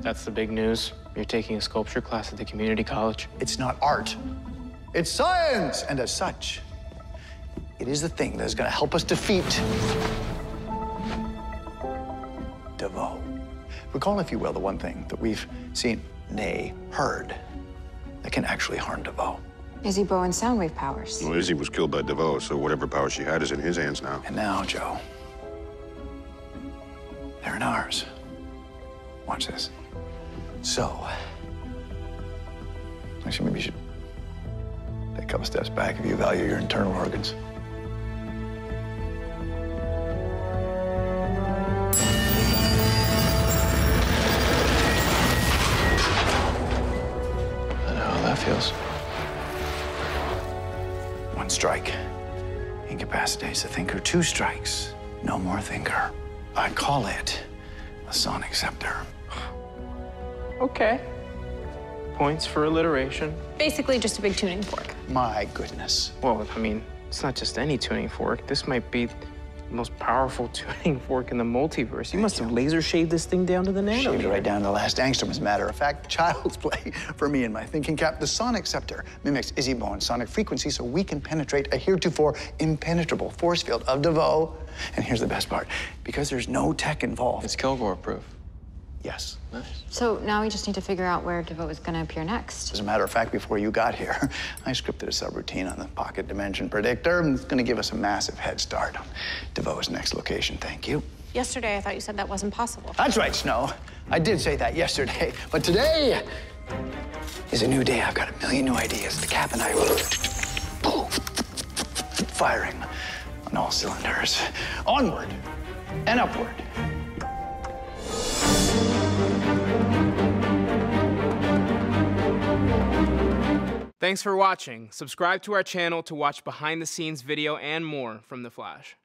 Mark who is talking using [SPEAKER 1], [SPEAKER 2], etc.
[SPEAKER 1] That's the big news. You're taking a sculpture class at the community college.
[SPEAKER 2] It's not art. It's science, and as such, it is the thing that is going to help us defeat DeVoe. Recall, if you will, the one thing that we've seen, nay, heard, that can actually harm DeVoe.
[SPEAKER 3] Izzy Bowen's soundwave powers.
[SPEAKER 4] Well, Izzy was killed by DeVoe, so whatever power she had is in his hands now.
[SPEAKER 2] And now, Joe, they're in ours. Watch this. So, actually, maybe you should take a couple steps back if you value your internal organs.
[SPEAKER 1] I know how that feels.
[SPEAKER 2] One strike incapacitates the thinker. Two strikes, no more thinker. I call it a sonic scepter.
[SPEAKER 1] Okay. Points for alliteration.
[SPEAKER 5] Basically, just a big tuning fork.
[SPEAKER 2] My goodness.
[SPEAKER 1] Well, I mean, it's not just any tuning fork. This might be the most powerful tuning fork in the multiverse. You must have laser shaved this thing down to the nanometer.
[SPEAKER 2] Shaved it right down to the last angstrom, as a matter of fact. Child's play for me and my thinking cap. The sonic scepter mimics Izzy Bowen's sonic frequency so we can penetrate a heretofore impenetrable force field of DeVoe. And here's the best part. Because there's no tech involved.
[SPEAKER 1] It's Kilgore proof.
[SPEAKER 2] Yes.
[SPEAKER 1] Nice.
[SPEAKER 3] So now we just need to figure out where DeVoe is going to appear next.
[SPEAKER 2] As a matter of fact, before you got here, I scripted a subroutine on the pocket dimension predictor. and It's going to give us a massive head start on DeVoe's next location. Thank you.
[SPEAKER 5] Yesterday, I thought you said that wasn't possible.
[SPEAKER 2] That's right, Snow. I did say that yesterday. But today is a new day. I've got a million new ideas. The cap and I will firing on all cylinders. Onward and upward.
[SPEAKER 1] Thanks for watching. Subscribe to our channel to watch behind the scenes video and more from The Flash.